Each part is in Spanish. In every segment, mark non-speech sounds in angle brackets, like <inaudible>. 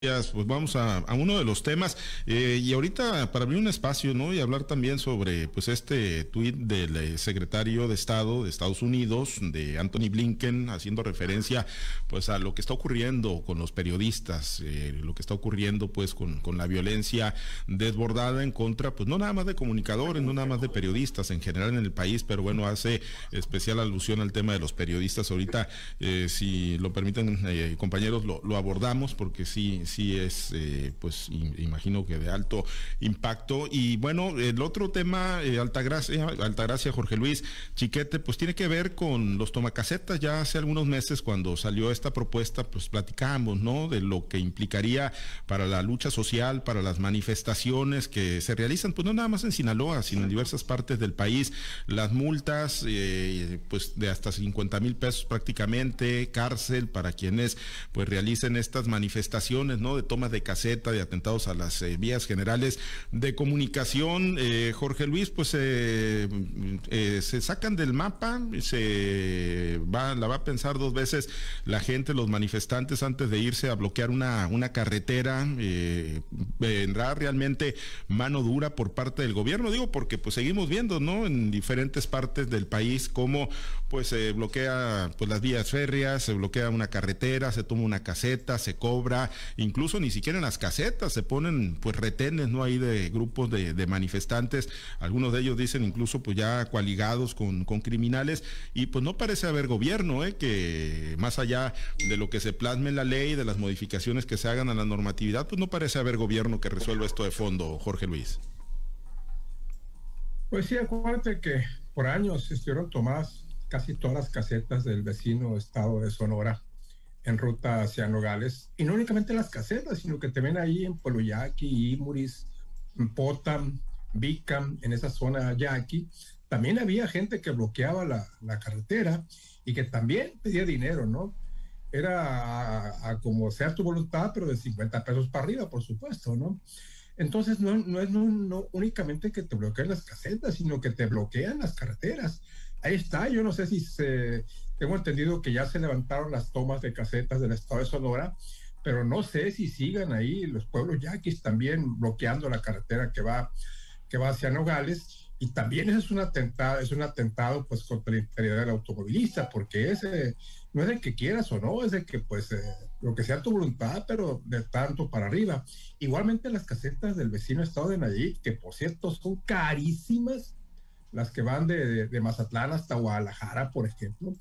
Pues vamos a, uno de los temas eh, y ahorita para abrir un espacio, ¿no? Y hablar también sobre, pues este tuit del eh, secretario de Estado de Estados Unidos, de Anthony Blinken, haciendo referencia, pues a lo que está ocurriendo con los periodistas, eh, lo que está ocurriendo, pues con, con, la violencia desbordada en contra, pues no nada más de comunicadores, no nada más de periodistas en general en el país, pero bueno, hace especial alusión al tema de los periodistas. Ahorita, si lo permiten, compañeros, lo, lo abordamos porque sí sí es, eh, pues imagino que de alto impacto. Y bueno, el otro tema, eh, Altagracia, Altagracia, Jorge Luis Chiquete, pues tiene que ver con los tomacasetas. Ya hace algunos meses cuando salió esta propuesta, pues platicamos, ¿no? De lo que implicaría para la lucha social, para las manifestaciones que se realizan, pues no nada más en Sinaloa, sino en diversas partes del país. Las multas, eh, pues de hasta 50 mil pesos prácticamente, cárcel para quienes pues realicen estas manifestaciones ¿no? De tomas de caseta, de atentados a las eh, vías generales de comunicación. Eh, Jorge Luis, pues eh, se sacan del mapa, se va, la va a pensar dos veces la gente, los manifestantes, antes de irse a bloquear una, una carretera. vendrá realmente mano dura por parte del gobierno, digo, porque pues seguimos viendo, ¿no? En diferentes partes del país cómo pues se bloquea pues las vías férreas, se bloquea una carretera, se toma una caseta, se cobra, incluso ni siquiera en las casetas se ponen pues retenes, ¿no? Ahí de grupos de, manifestantes, algunos de ellos dicen incluso pues ya coaligados con, criminales y pues no parece haber gobierno, ¿eh? Que más allá de lo que se plasme en la ley, de las modificaciones que se hagan a la normatividad, pues no parece haber gobierno que resuelva esto de fondo, Jorge Luis. Pues sí, acuérdate que por años estuvieron tomadas casi todas las casetas del vecino estado de Sonora en ruta hacia Nogales. Y no únicamente las casetas, sino que te ven ahí en Poloyaki, Imuris, Potam, Bicam, en esa zona yaqui. También había gente que bloqueaba la, la carretera y que también pedía dinero, ¿no? Era como sea tu voluntad, pero de 50 pesos para arriba, por supuesto, ¿no? Entonces no, no es no, únicamente que te bloqueen las casetas, sino que te bloquean las carreteras. Ahí está, yo no sé si se, tengo entendido que ya se levantaron las tomas de casetas del estado de Sonora, pero no sé si sigan ahí los pueblos yaquis también bloqueando la carretera que va, que va hacia Nogales. Y también es un atentado, es un atentado pues contra la integridad del automovilista, porque ese no es de que quieras o no, es de que pues eh, lo que sea tu voluntad, pero de tanto para arriba. Igualmente las casetas del vecino estado de Nayib, que por cierto son carísimas, las que van de, Mazatlán hasta Guadalajara, por ejemplo,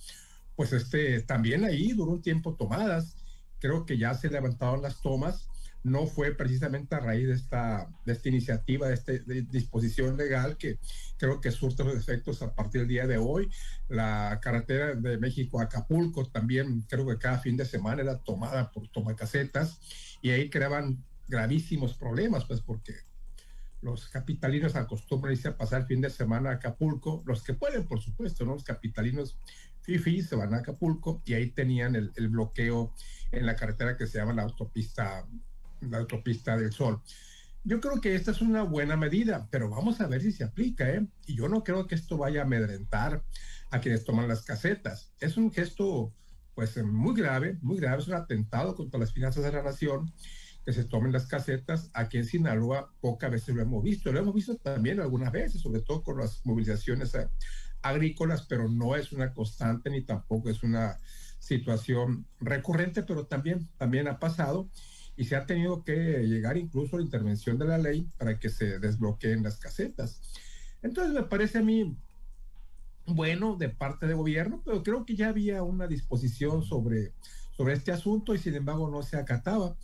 pues este, también ahí duró un tiempo tomadas. Creo que ya se levantaron las tomas. No fue precisamente a raíz de esta, esta iniciativa, de esta disposición legal que creo que surte los efectos a partir del día de hoy. La carretera de México a Acapulco también creo que cada fin de semana era tomada por tomacasetas y ahí creaban gravísimos problemas, pues porque los capitalinos acostumbran irse a pasar el fin de semana a Acapulco, los que pueden, por supuesto. Los capitalinos FIFI se van a Acapulco y ahí tenían el, bloqueo en la carretera que se llama la autopista, la autopista del Sol. Yo creo que esta es una buena medida, pero vamos a ver si se aplica, ¿eh? Y yo no creo que esto vaya a amedrentar a quienes toman las casetas. Es un gesto, pues, muy grave, muy grave, es un atentado contra las finanzas de la nación que se tomen las casetas. Aquí en Sinaloa pocas veces lo hemos visto, lo hemos visto también algunas veces, sobre todo con las movilizaciones agrícolas, pero no es una constante ni tampoco es una situación recurrente, pero también, también ha pasado y se ha tenido que llegar incluso a la intervención de la ley para que se desbloqueen las casetas. Entonces me parece a mí bueno de parte del gobierno, pero creo que ya había una disposición sobre, sobre este asunto y sin embargo no se acataba.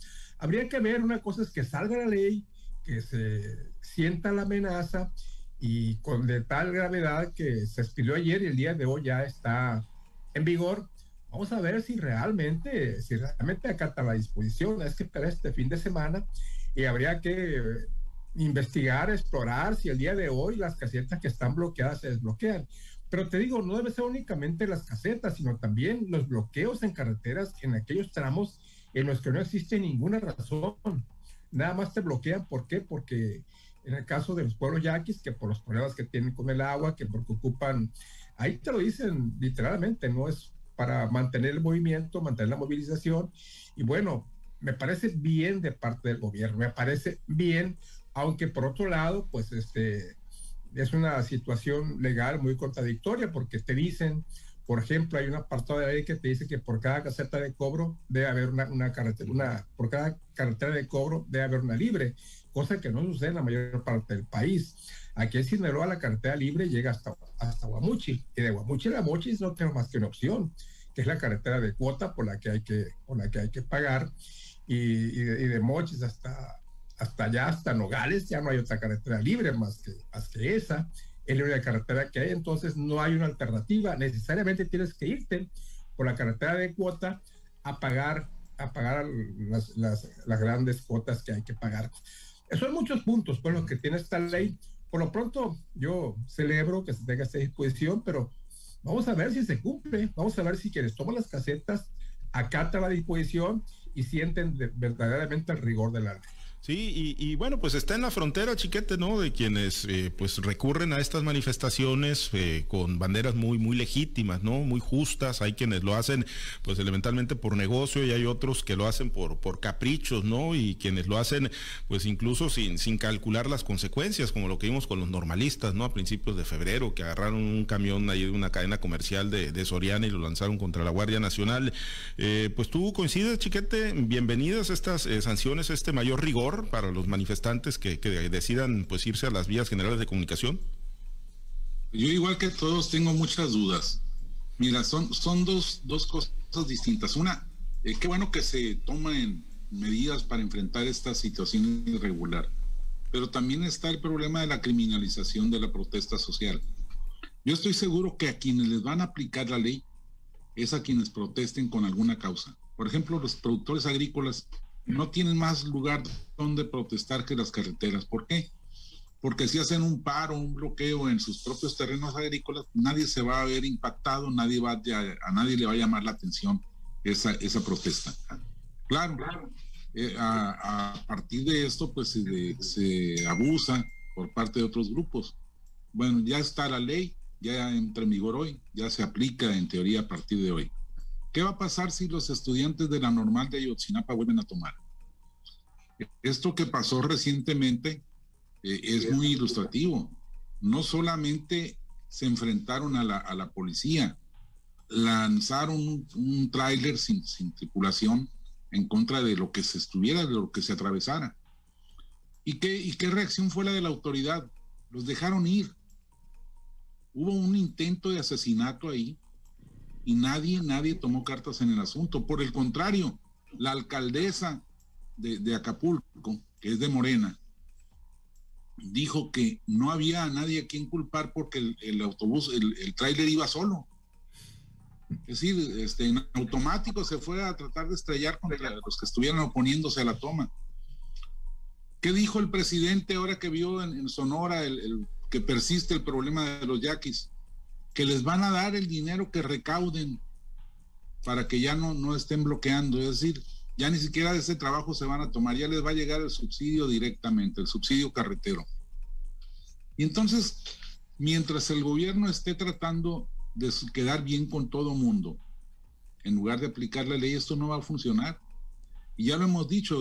Habría que ver, una cosa es que salga la ley, que se sienta la amenaza y con de tal gravedad que se expidió ayer y el día de hoy ya está en vigor. Vamos a ver si realmente, si realmente acata la disposición. Es que para este fin de semana y habría que investigar, explorar si el día de hoy las casetas que están bloqueadas se desbloquean. Pero te digo, no debe ser únicamente las casetas, sino también los bloqueos en carreteras en aquellos tramos en los que no existe ninguna razón. Nada más te bloquean, ¿por qué? Porque en el caso de los pueblos yaquis, que por los problemas que tienen con el agua, que porque ocupan, ahí te lo dicen literalmente, no es para mantener el movimiento, mantener la movilización. Y bueno, me parece bien de parte del gobierno, me parece bien, aunque por otro lado, pues este, es una situación legal muy contradictoria porque te dicen, por ejemplo, hay un apartado de ley que te dice que por cada caseta de cobro debe haber una, una carretera, una, por cada carretera de cobro debe haber una libre, cosa que no sucede en la mayor parte del país. Aquí en Sinaloa la carretera libre llega hasta, hasta Guamuchi, y de Guamuchi a Mochis no tenemos más que una opción, que es la carretera de cuota por la que hay que, por la que, hay que pagar, y, y, de, y de Mochis hasta, hasta allá, hasta Nogales, ya no hay otra carretera libre más que, más que esa, es la única carretera que hay, entonces no hay una alternativa, necesariamente tienes que irte por la carretera de cuota a pagar, a pagar las, las, las grandes cuotas que hay que pagar. Son muchos puntos por los que tiene esta ley. Por lo pronto, yo celebro que se tenga esta disposición, pero vamos a ver si se cumple. Vamos a ver si quienes toman las casetas acatan la disposición y sienten de, verdaderamente el rigor de la ley. Sí, y, y, bueno, pues está en la frontera, chiquete, ¿no? De quienes eh, pues recurren a estas manifestaciones eh, con banderas muy, muy legítimas, ¿no? Muy justas. Hay quienes lo hacen, pues elementalmente por negocio y hay otros que lo hacen por, por caprichos, ¿no? Y quienes lo hacen, pues incluso sin, sin calcular las consecuencias, como lo que vimos con los normalistas, ¿no? A principios de febrero, que agarraron un camión ahí de una cadena comercial de, de Soriana y lo lanzaron contra la Guardia Nacional. Eh, pues tú coincides, chiquete, bienvenidas estas sanciones, este mayor rigor para los manifestantes que, que, decidan pues irse a las vías generales de comunicación? Yo igual que todos tengo muchas dudas. Mira, son, son dos, dos cosas distintas. Una, eh, qué bueno que se tomen medidas para enfrentar esta situación irregular, pero también está el problema de la criminalización de la protesta social. Yo estoy seguro que a quienes les van a aplicar la ley es a quienes protesten con alguna causa. Por ejemplo, los productores agrícolas no tienen más lugar donde protestar que las carreteras. ¿Por qué? Porque si hacen un paro, un bloqueo en sus propios terrenos agrícolas, nadie se va a ver impactado, nadie va a, a nadie le va a llamar la atención esa, esa protesta. Claro. Eh, a, a, partir de esto, pues se, se abusa por parte de otros grupos. Bueno, ya está la ley, ya entra en vigor hoy, ya se aplica en teoría a partir de hoy. ¿Qué va a pasar si los estudiantes de la normal de Ayotzinapa vuelven a tomar? Esto que pasó recientemente eh, es muy ilustrativo. No solamente se enfrentaron a la, a la policía, lanzaron un, un tráiler sin, sin tripulación en contra de lo que se estuviera, de lo que se atravesara. ¿Y qué, ¿Y qué reacción fue la de la autoridad? Los dejaron ir. Hubo un intento de asesinato ahí y nadie, nadie tomó cartas en el asunto. Por el contrario, la alcaldesa de, Acapulco, que es de Morena, dijo que no había a nadie a quien culpar porque el, autobús, el, tráiler iba solo. Es decir, este, en automático se fue a tratar de estrellar contra los que estuvieran oponiéndose a la toma. ¿Qué dijo el presidente ahora que vio en, Sonora el, que persiste el problema de los yaquis? Que les van a dar el dinero que recauden para que ya no, no estén bloqueando. Es decir, ya ni siquiera de ese trabajo se van a tomar, ya les va a llegar el subsidio directamente, el subsidio carretero. Y entonces, mientras el gobierno esté tratando de quedar bien con todo mundo, en lugar de aplicar la ley, esto no va a funcionar. Y ya lo hemos dicho,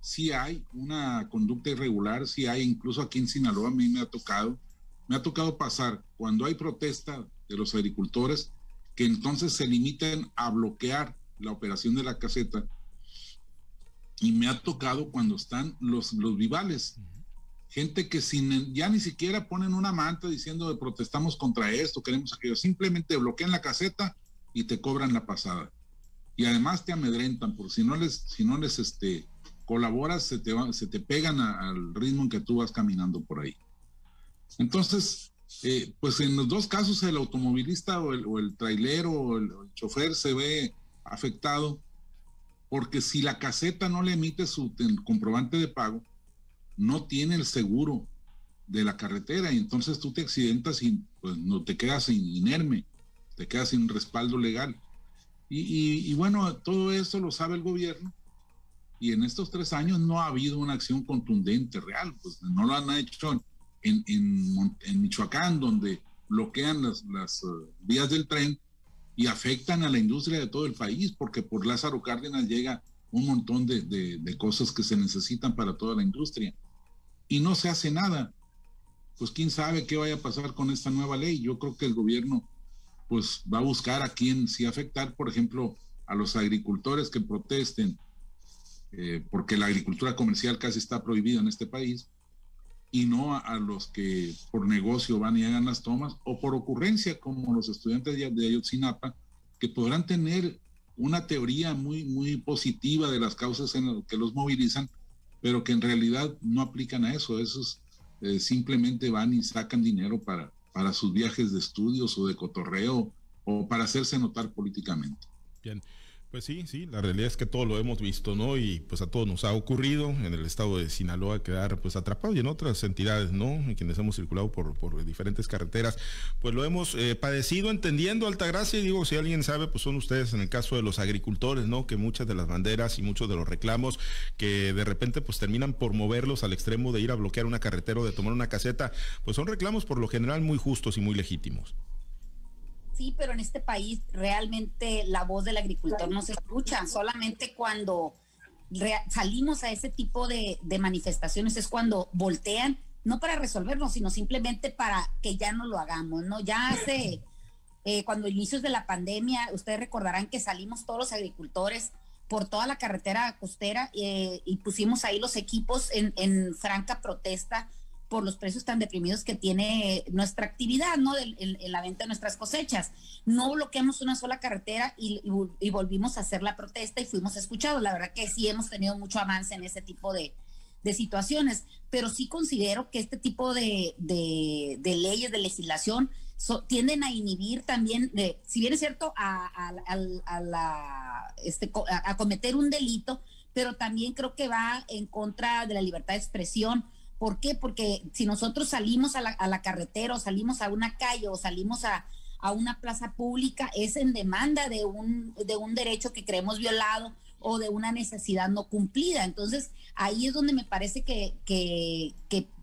si hay una conducta irregular, si hay, incluso aquí en Sinaloa a mí me ha tocado, me ha tocado pasar cuando hay protesta de los agricultores que entonces se limiten a bloquear la operación de la caseta. Y me ha tocado cuando están los, los vivales, gente que sin, ya ni siquiera ponen una manta diciendo de protestamos contra esto, queremos aquello, simplemente bloquean la caseta y te cobran la pasada. Y además te amedrentan, por si no les, si no les este, colaboras, se te, se te pegan a, al ritmo en que tú vas caminando por ahí. Entonces, eh, pues en los dos casos el automovilista o el, o trailero o el, chofer se ve afectado porque si la caseta no le emite su comprobante de pago, no tiene el seguro de la carretera y entonces tú te accidentas y pues no te quedas inerme, te quedas sin respaldo legal. Y bueno, todo eso lo sabe el gobierno y en estos tres años no ha habido una acción contundente, real, pues no lo han hecho en, en, en Michoacán, donde bloquean las, las uh, vías del tren y afectan a la industria de todo el país, porque por Lázaro Cárdenas llega un montón de, de, cosas que se necesitan para toda la industria. Y no se hace nada. Pues quién sabe qué vaya a pasar con esta nueva ley. Yo creo que el gobierno pues va a buscar a quién sí afectar, por ejemplo, a los agricultores que protesten, eh, porque la agricultura comercial casi está prohibida en este país, y no a, los que por negocio van y hagan las tomas, o por ocurrencia, como los estudiantes de, de Ayotzinapa, que podrán tener una teoría muy, muy positiva de las causas en las que los movilizan, pero que en realidad no aplican a eso. Esos eh, simplemente van y sacan dinero para, para sus viajes de estudios o de cotorreo o para hacerse notar políticamente. Bien. Pues sí, sí, la realidad es que todo lo hemos visto, ¿no? Y pues a todos nos ha ocurrido en el estado de Sinaloa quedar pues atrapados y en otras entidades, ¿no? En quienes hemos circulado por, por diferentes carreteras, pues lo hemos eh, padecido entendiendo Altagracia y digo, si alguien sabe, pues son ustedes en el caso de los agricultores, ¿no? Que muchas de las banderas y muchos de los reclamos que de repente pues terminan por moverlos al extremo de ir a bloquear una carretera o de tomar una caseta, pues son reclamos por lo general muy justos y muy legítimos. Sí, pero en este país realmente la voz del agricultor no se escucha, solamente cuando salimos a ese tipo de, manifestaciones es cuando voltean, no para resolverlo, sino simplemente para que ya no lo hagamos, ¿no? Ya hace, eh, cuando inicios de la pandemia, ustedes recordarán que salimos todos los agricultores por toda la carretera costera eh, y pusimos ahí los equipos en, en franca protesta por los precios tan deprimidos que tiene nuestra actividad, ¿no? En, la venta de nuestras cosechas. No bloqueamos una sola carretera y, volvimos a hacer la protesta y fuimos escuchados. La verdad que sí hemos tenido mucho avance en ese tipo de, situaciones, pero sí considero que este tipo de, leyes, de legislación, tienden a inhibir también, si bien es cierto, a, este, a cometer un delito, pero también creo que va en contra de la libertad de expresión ¿Por qué? Porque si nosotros salimos a la, carretera o salimos a una calle o salimos a, una plaza pública, es en demanda de un, de un derecho que creemos violado o de una necesidad no cumplida. Entonces, ahí es donde me parece que,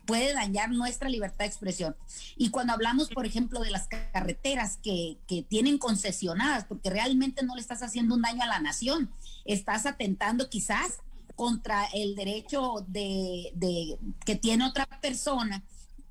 puede dañar nuestra libertad de expresión. Y cuando hablamos, por ejemplo, de las carreteras que, tienen concesionadas, porque realmente no le estás haciendo un daño a la nación, estás atentando quizás contra el derecho de, que tiene otra persona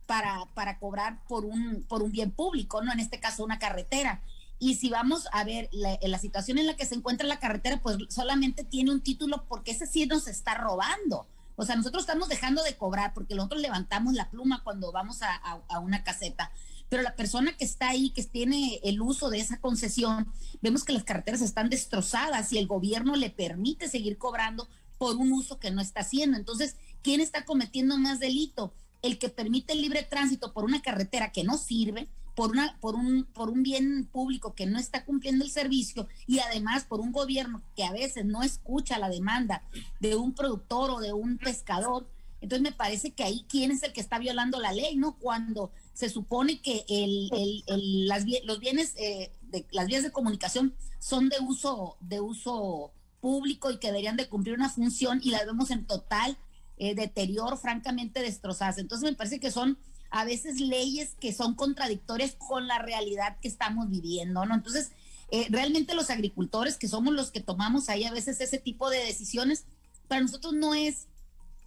para, cobrar por un, bien público, ¿no? En este caso, una carretera. Y si vamos a ver la, situación en la que se encuentra la carretera, pues solamente tiene un título porque ese sí nos está robando. O sea, nosotros estamos dejando de cobrar porque nosotros levantamos la pluma cuando vamos a, una caseta. Pero la persona que está ahí, que tiene el uso de esa concesión, vemos que las carreteras están destrozadas y el gobierno le permite seguir cobrando por un uso que no está haciendo. Entonces, ¿quién está cometiendo más delito? El que permite el libre tránsito por una carretera que no sirve, por, una, por, un, por un bien público que no está cumpliendo el servicio y además por un gobierno que a veces no escucha la demanda de un productor o de un pescador. Entonces me parece que ahí quién es el que está violando la ley, ¿no? Cuando se supone que el, el, las, los bienes, eh, las vías de comunicación son de uso, de uso público y que deberían de cumplir una función y las vemos en total eh, deterioro, francamente destrozadas. Entonces me parece que son a veces leyes que son contradictorias con la realidad que estamos viviendo, ¿no? Entonces, eh, realmente los agricultores, que somos los que tomamos ahí a veces ese tipo de decisiones, para nosotros no es,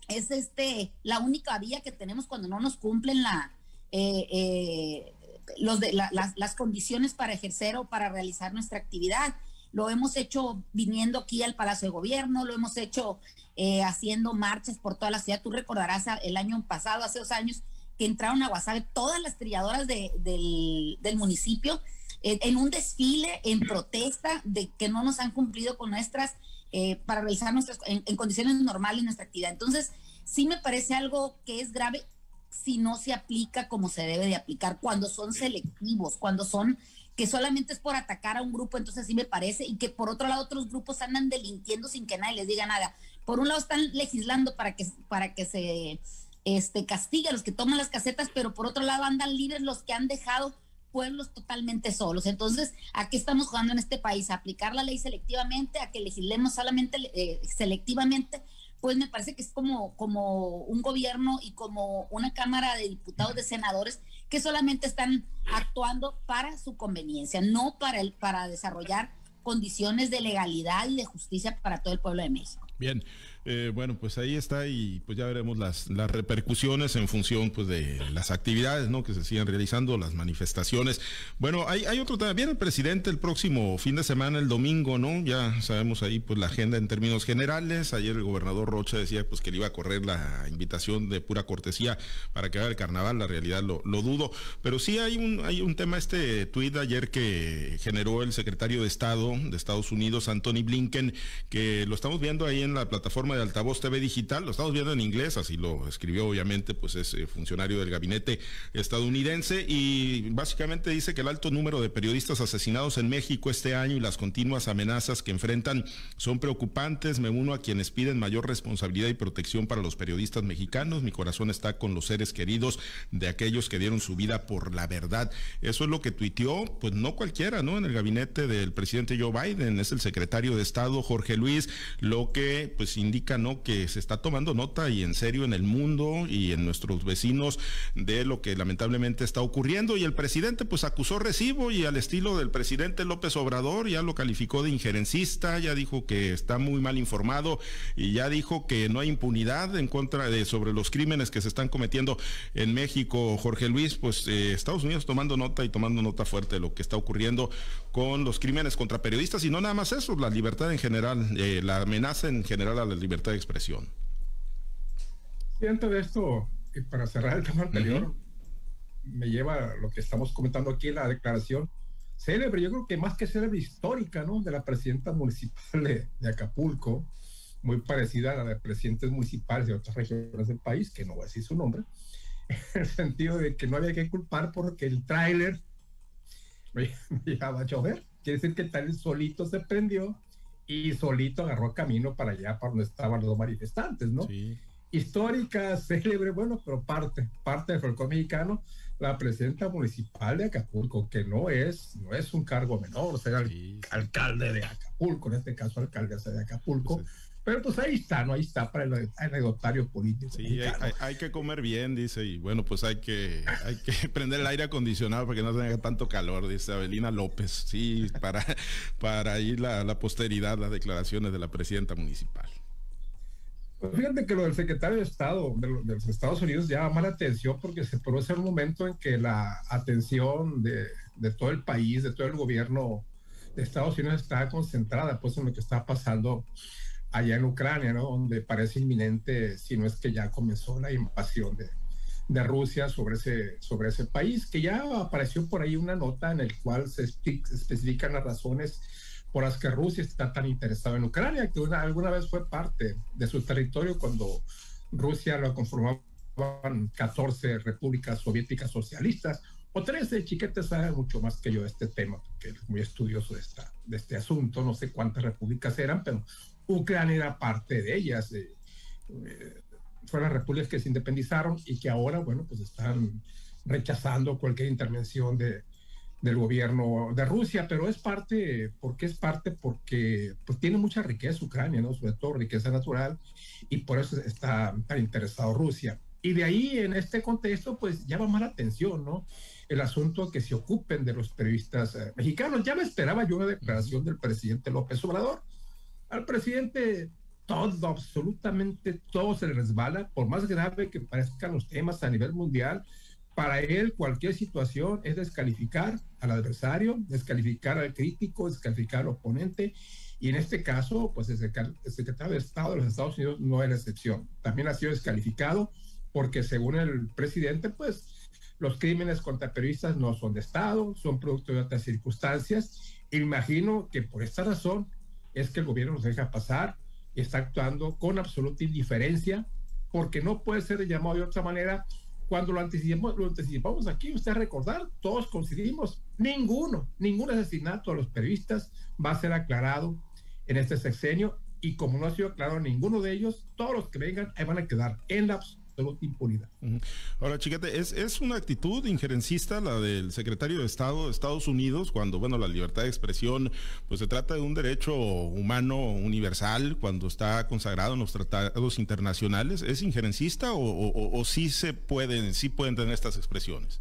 es este, la única vía que tenemos cuando no nos cumplen la, eh, los de, las, las condiciones para ejercer o para realizar nuestra actividad lo hemos hecho viniendo aquí al Palacio de Gobierno, lo hemos hecho eh, haciendo marchas por toda la ciudad. Tú recordarás el año pasado, hace dos años, que entraron a Guasave todas las trilladoras del, municipio eh, en un desfile, en protesta de que no nos han cumplido con nuestras, eh, para realizar nuestras, en, en condiciones normales nuestra actividad. Entonces, sí me parece algo que es grave si no se aplica como se debe de aplicar, cuando son selectivos, cuando son que solamente es por atacar a un grupo, entonces sí me parece, y que por otro lado otros grupos andan delinquiendo sin que nadie les diga nada. Por un lado están legislando para que, para que se este, castigue a los que toman las casetas, pero por otro lado andan libres los que han dejado pueblos totalmente solos. Entonces, ¿a qué estamos jugando en este país? ¿A aplicar la ley selectivamente? ¿A que legislemos solamente eh, selectivamente? Pues me parece que es como, como un gobierno y como una Cámara de Diputados, de Senadores, que solamente están actuando para su conveniencia, no para, el, para desarrollar condiciones de legalidad y de justicia para todo el pueblo de México. Bien, eh, bueno, pues ahí está y pues ya veremos las, las repercusiones en función pues de las actividades ¿no? que se siguen realizando, las manifestaciones. Bueno, hay, hay otro también, el presidente el próximo fin de semana, el domingo, ¿no? Ya sabemos ahí pues la agenda en términos generales. Ayer el gobernador Rocha decía pues que le iba a correr la invitación de pura cortesía para que haga el carnaval, la realidad lo, lo dudo. Pero sí hay un, hay un tema, este tuit ayer que generó el secretario de Estado de Estados Unidos, Anthony Blinken, que lo estamos viendo ahí en la plataforma de altavoz TV digital, lo estamos viendo en inglés, así lo escribió obviamente, pues es eh, funcionario del gabinete estadounidense y básicamente dice que el alto número de periodistas asesinados en México este año y las continuas amenazas que enfrentan son preocupantes. Me uno a quienes piden mayor responsabilidad y protección para los periodistas mexicanos. Mi corazón está con los seres queridos de aquellos que dieron su vida por la verdad. Eso es lo que tuiteó, pues no cualquiera, ¿no? En el gabinete del presidente Joe Biden, es el secretario de Estado Jorge Luis, lo que pues indica que se está tomando nota y en serio en el mundo y en nuestros vecinos de lo que lamentablemente está ocurriendo. Y el presidente pues acusó recibo y al estilo del presidente López Obrador ya lo calificó de injerencista, ya dijo que está muy mal informado y ya dijo que no hay impunidad en contra de sobre los crímenes que se están cometiendo en México. Jorge Luis, pues eh, Estados Unidos tomando nota y tomando nota fuerte de lo que está ocurriendo con los crímenes contra periodistas y no nada más eso, la libertad en general, eh, la amenaza en general a la libertad libertad de expresión. Antes de esto, y para cerrar el tema anterior, me lleva a lo que estamos comentando aquí, la declaración célebre, yo creo que más que célebre histórica, ¿no? De la presidenta municipal de, Acapulco, muy parecida a la de presidentes municipales de otras regiones del país, que no voy a decir su nombre, <laughs> en el sentido de que no había que culpar porque el tráiler me, <laughs> me a llover. Quiere decir que el tráiler solito se prendió y solito agarró camino para allá, para donde estaban los manifestantes, ¿no? Sí. Histórica, célebre, bueno, pero parte, parte del folclore mexicano, la presidenta municipal de Acapulco, que no es, no es un cargo menor, ser alcalde de Acapulco, en este caso alcaldesa de Acapulco, pues pero pues ahí está, ¿no? Ahí está para el anecdotario político. Sí, hay, que comer bien, dice, y bueno, pues hay que, hay que <laughs> prender el aire acondicionado para que no tenga tanto calor, dice Abelina López. Sí, para, <laughs> para ir la, la posteridad, las declaraciones de la presidenta municipal. Pues fíjate que lo del secretario de Estado de, los Estados Unidos llama la atención porque se produce un momento en que la atención de, de todo el país, de todo el gobierno de Estados Unidos está concentrada pues en lo que está pasando allá en Ucrania, ¿no? donde parece inminente, si no es que ya comenzó la invasión de, de Rusia sobre ese, sobre ese país, que ya apareció por ahí una nota en el cual se especifican las razones por las que Rusia está tan interesada en Ucrania, que alguna vez fue parte de su territorio cuando Rusia lo conformaban 14 repúblicas soviéticas socialistas, o 13, Chiquete sabe mucho más que yo de este tema, porque es muy estudioso de, esta, de este asunto, no sé cuántas repúblicas eran, pero Ucrania era parte de ellas. Eh, eh, fueron repúblicas que se independizaron y que ahora, bueno, pues están rechazando cualquier intervención de, del gobierno de Rusia, pero es parte, ¿por qué es parte? Porque pues, tiene mucha riqueza Ucrania, ¿no? Sobre todo riqueza natural, y por eso está tan interesado Rusia. Y de ahí, en este contexto, pues llama más la atención, ¿no? El asunto que se ocupen de los periodistas eh, mexicanos. Ya me esperaba yo una declaración del presidente López Obrador, al presidente todo, absolutamente todo se le resbala, por más grave que parezcan los temas a nivel mundial. Para él, cualquier situación es descalificar al adversario, descalificar al crítico, descalificar al oponente. Y en este caso, pues el secretario de Estado de los Estados Unidos no es la excepción. También ha sido descalificado porque según el presidente, pues los crímenes contra periodistas no son de Estado, son producto de otras circunstancias. Imagino que por esta razón es que el gobierno nos deja pasar y está actuando con absoluta indiferencia, porque no puede ser llamado de otra manera. Cuando lo anticipamos, lo anticipamos aquí, usted recordar, todos coincidimos, ninguno, ningún asesinato a los periodistas va a ser aclarado en este sexenio y como no ha sido aclarado ninguno de ellos, todos los que vengan ahí van a quedar en la impunidad. Ahora, chiquete, ¿es, ¿es una actitud injerencista la del secretario de Estado de Estados Unidos cuando, bueno, la libertad de expresión, pues se trata de un derecho humano universal cuando está consagrado en los tratados internacionales? ¿Es injerencista o, o, sí se pueden, sí pueden tener estas expresiones?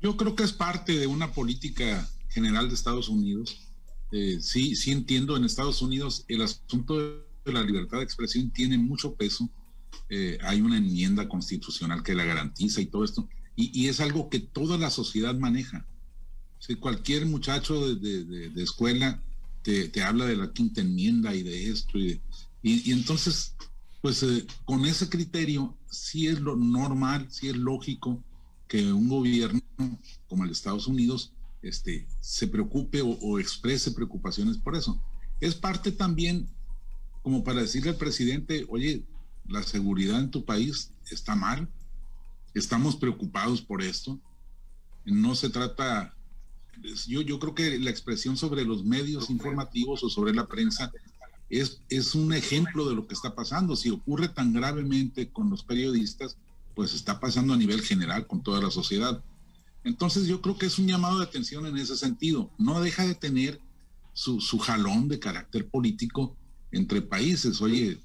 Yo creo que es parte de una política general de Estados Unidos. Eh, sí, sí entiendo en Estados Unidos el asunto de la libertad de expresión tiene mucho peso. Eh, hay una enmienda constitucional que la garantiza y todo esto. Y, es algo que toda la sociedad maneja. Si cualquier muchacho de, escuela te, habla de la quinta enmienda y de esto. Y, entonces, pues eh, con ese criterio, sí es lo normal, sí es lógico que un gobierno como el de Estados Unidos este, se preocupe o, exprese preocupaciones por eso. Es parte también como para decirle al presidente, oye, la seguridad en tu país está mal, estamos preocupados por esto. No se trata, yo, yo creo que la expresión sobre los medios informativos o sobre la prensa es, es un ejemplo de lo que está pasando. Si ocurre tan gravemente con los periodistas, pues está pasando a nivel general con toda la sociedad. Entonces yo creo que es un llamado de atención en ese sentido. No deja de tener su, jalón de carácter político entre países. Oye,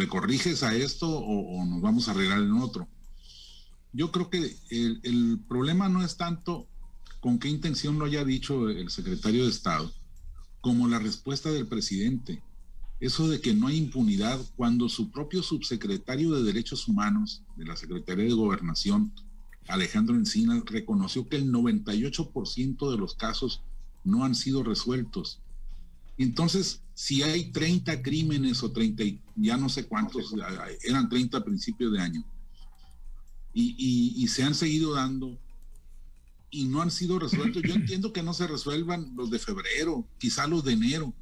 le corriges a esto o, nos vamos a arreglar en otro. Yo creo que el, el, problema no es tanto con qué intención lo haya dicho el secretario de Estado, como la respuesta del presidente. Eso de que no hay impunidad cuando su propio subsecretario de Derechos Humanos de la Secretaría de Gobernación Alejandro Encina reconoció que el 98% de los casos no han sido resueltos. Entonces, si hay 30 crímenes o 30, ya no sé cuántos, eran 30 a principios de año, y, se han seguido dando y no han sido resueltos, yo <clears throat> entiendo que no se resuelvan los de febrero, quizá los de enero,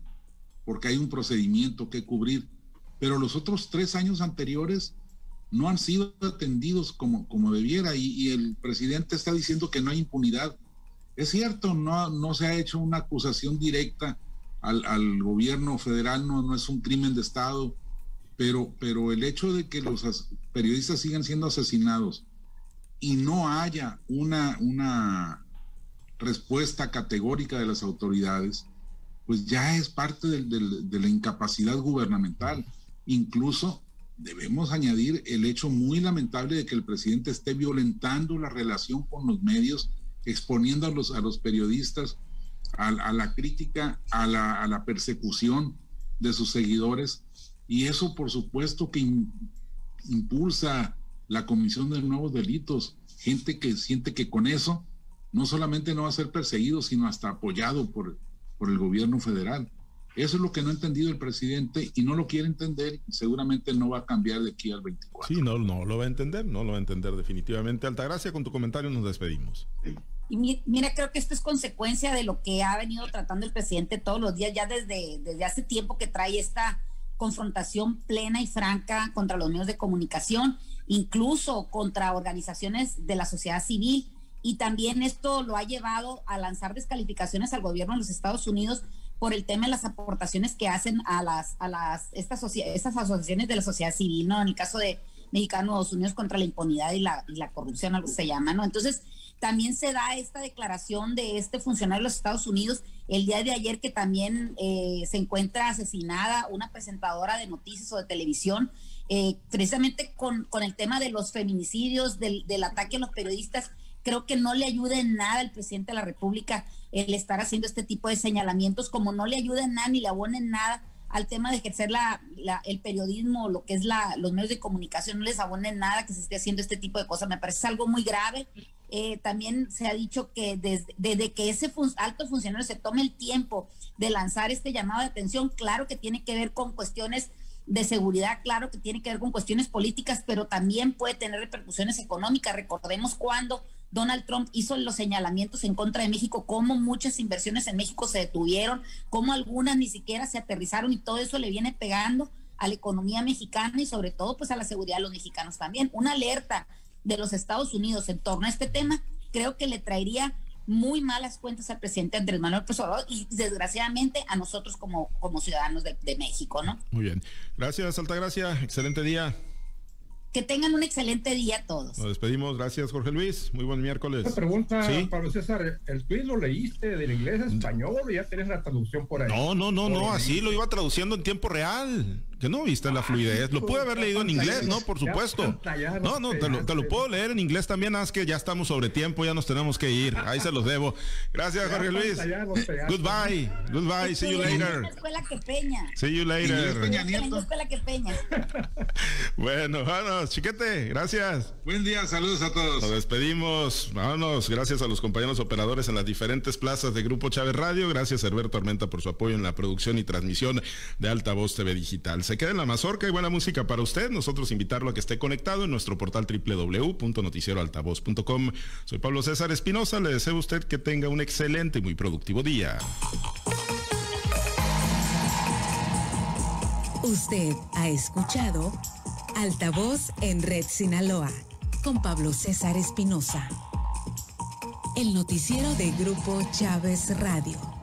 porque hay un procedimiento que cubrir, pero los otros tres años anteriores no han sido atendidos como, como debiera y, el presidente está diciendo que no hay impunidad. Es cierto, no, no se ha hecho una acusación directa al, gobierno federal, no, no es un crimen de Estado, pero, pero el hecho de que los periodistas sigan siendo asesinados y no haya una, una respuesta categórica de las autoridades, pues ya es parte de la incapacidad gubernamental. Incluso debemos añadir el hecho muy lamentable de que el presidente esté violentando la relación con los medios, exponiendo a los, a los periodistas a, la crítica, a la, a la, persecución de sus seguidores. Y eso, por supuesto, que impulsa la comisión de nuevos delitos. Gente que siente que con eso no solamente no va a ser perseguido, sino hasta apoyado por, por el gobierno federal. Eso es lo que no ha entendido el presidente y no lo quiere entender y seguramente no va a cambiar de aquí al 24. Sí, no, no lo va a entender, no lo va a entender definitivamente. Altagracia, con tu comentario nos despedimos. Y mira, creo que esto es consecuencia de lo que ha venido tratando el presidente todos los días, ya desde, desde hace tiempo que trae esta confrontación plena y franca contra los medios de comunicación, incluso contra organizaciones de la sociedad civil. Y también esto lo ha llevado a lanzar descalificaciones al gobierno de los Estados Unidos por el tema de las aportaciones que hacen a las, a las, estas, estas asociaciones de la sociedad civil, ¿no? En el caso de Mexicanos Unidos contra la Impunidad y la, y la Corrupción, algo se llama, ¿no? Entonces, también se da esta declaración de este funcionario de los Estados Unidos el día de ayer que también eh, se encuentra asesinada una presentadora de noticias o de televisión, eh, precisamente con, con, el tema de los feminicidios, del, del ataque a los periodistas creo que no le ayuda en nada al presidente de la República el estar haciendo este tipo de señalamientos, como no le ayuda en nada ni le abona en nada al tema de ejercer la, el periodismo, lo que es la, los medios de comunicación, no les abona en nada que se esté haciendo este tipo de cosas. Me parece algo muy grave. Eh, también se ha dicho que desde, que ese alto funcionario se tome el tiempo de lanzar este llamado de atención, claro que tiene que ver con cuestiones de seguridad, claro que tiene que ver con cuestiones políticas, pero también puede tener repercusiones económicas. Recordemos cuando Donald Trump hizo los señalamientos en contra de México, cómo muchas inversiones en México se detuvieron, cómo algunas ni siquiera se aterrizaron y todo eso le viene pegando a la economía mexicana y sobre todo pues a la seguridad de los mexicanos también. Una alerta de los Estados Unidos en torno a este tema creo que le traería muy malas cuentas al presidente Andrés Manuel López Obrador y desgraciadamente a nosotros como, como ciudadanos de, de México, ¿no? Muy bien. Gracias, Altagracia. Excelente día. Que tengan un excelente día todos. Nos despedimos. Gracias, Jorge Luis. Muy buen miércoles. Una pregunta, Pablo César. ¿El tweet lo leíste del inglés a español o ya tienes la traducción por ahí? No, no, no, no. Así lo iba traduciendo en tiempo real. Que no viste la fluidez. Lo pude haber leído en inglés, ¿no? Por supuesto. No, no, te lo, te lo puedo leer en inglés también, haz que ya estamos sobre tiempo, ya nos tenemos que ir. Ahí se los debo. Gracias, Jorge Luis. Goodbye. Goodbye. See you later. See you later. <laughs> Bueno, vámonos, chiquete. Gracias. Buen día, saludos a todos. Nos despedimos. Vámonos. Gracias a los compañeros operadores en las diferentes plazas de Grupo Chávez Radio. Gracias, Herberto Armenta, por su apoyo en la producción y transmisión de Alta Voz TV Digital. Se queda en la mazorca y buena música para usted. Nosotros invitarlo a que esté conectado en nuestro portal www.noticieroaltavoz.com. Soy Pablo César Espinosa. Le deseo a usted que tenga un excelente y muy productivo día. Usted ha escuchado Altavoz en Red Sinaloa con Pablo César Espinosa. El noticiero de Grupo Chávez Radio.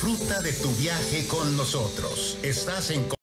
Disfruta de tu viaje con nosotros. Estás en